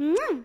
Mm.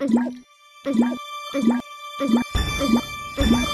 Is that? Is that? Is that? Is that? Is that?